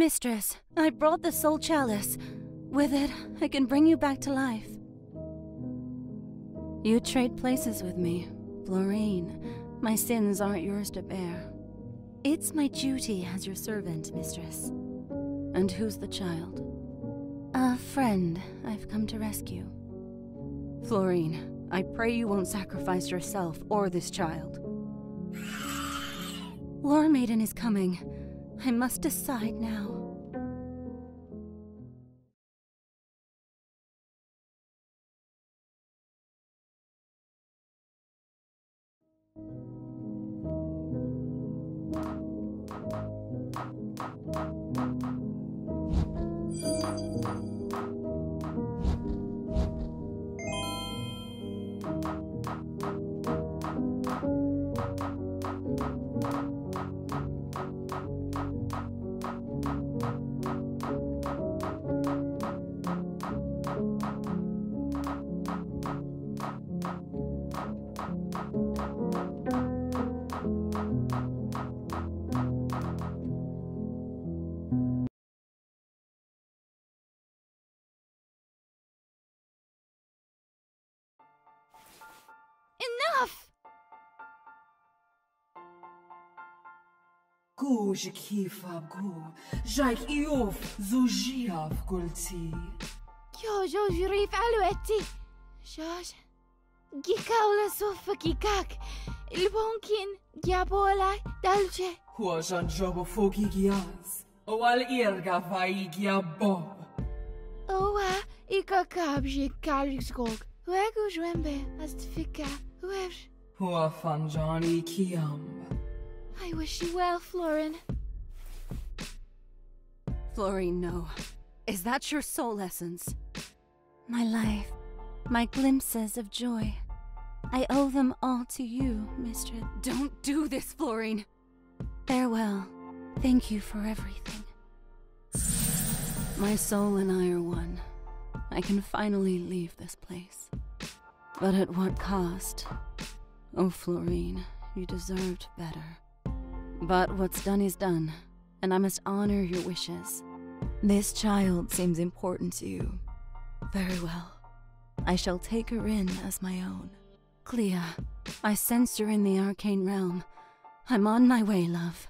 Mistress, I brought the Soul Chalice. With it, I can bring you back to life. You trade places with me, Florine. My sins aren't yours to bear. It's my duty as your servant, mistress. And who's the child? A friend I've come to rescue. Florine, I pray you won't sacrifice yourself or this child. Lore Maiden is coming. I must decide now. Enough! Gu kifab gu, ġajk ijuf zuġija f'kulti. Jo, jo, ġrif għalwetti. Xox, gikawla suffa kikak. Il-bonkin gjabola dalċe. Huwa ġobu fuki gjaz, u għal irga fajgja bob. Owa, ika kabġi kalġi skog. Wegu ġwembe, għast fikka, webx. Huwa fanġani kijam. I wish you well, Florin. Florine, no. Is that your soul essence? My life, my glimpses of joy. I owe them all to you, mistress. Don't do this, Florine! Farewell. Thank you for everything. My soul and I are one. I can finally leave this place. But at what cost? Oh, Florine, you deserved better. But what's done is done, and I must honor your wishes. This child seems important to you. Very well. I shall take her in as my own. Clea, I sense you're in the arcane realm. I'm on my way, love.